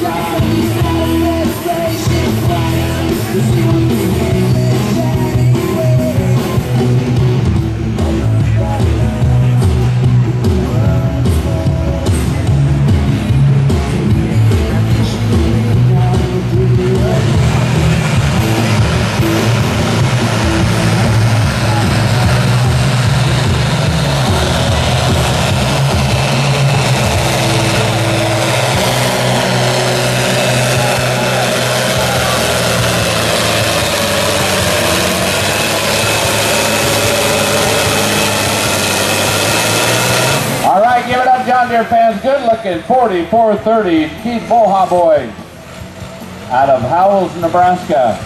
Cause you All right, give it up, John Deere fans. Good looking, 44-30, Keith Bohaboy out of Howells, Nebraska.